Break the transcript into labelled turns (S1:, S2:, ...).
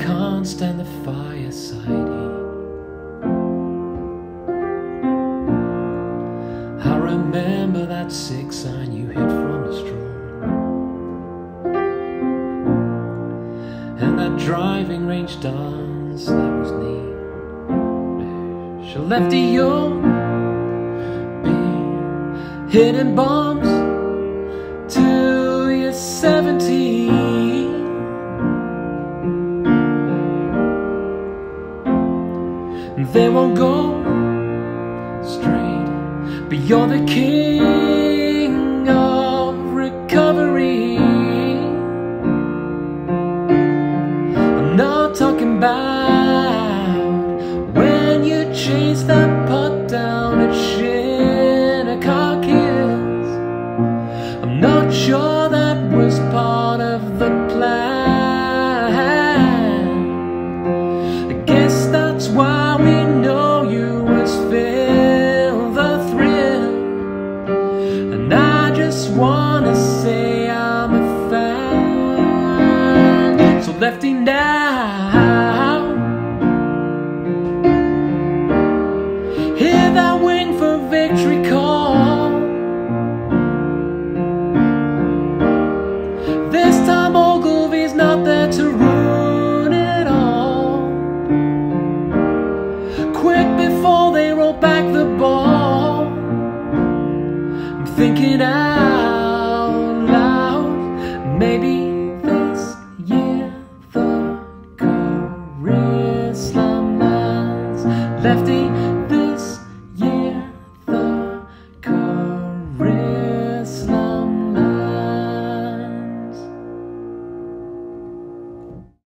S1: can't stand the fireside heat. I remember that six iron you hid from the straw, and that driving range dance that was. She left the young, hitting bombs. They won't go straight, but you're the king of recovery. I'm not talking about when you chase that putt down at Shinnecock Hills. I'm not sure that was part of the plan. Wanna say I'm a fan. So lefty now. Hear that Winged Foot victory call. This time Ogilvy's not there to ruin it all. Quick before they roll back the ball. I'm thinking lefty.